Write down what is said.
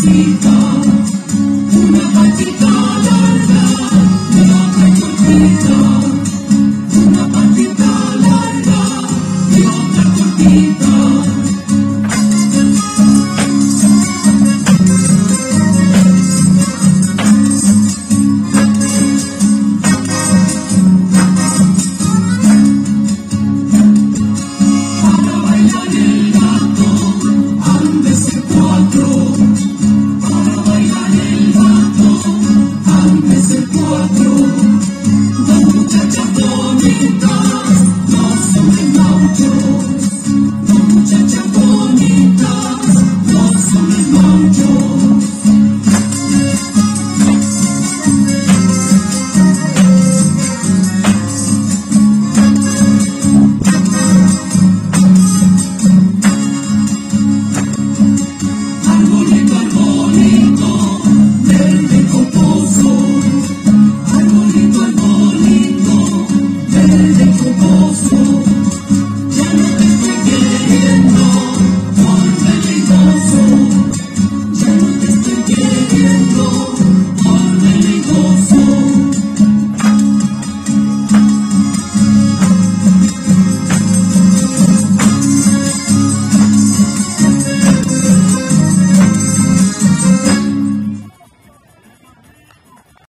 Despacito, una patita.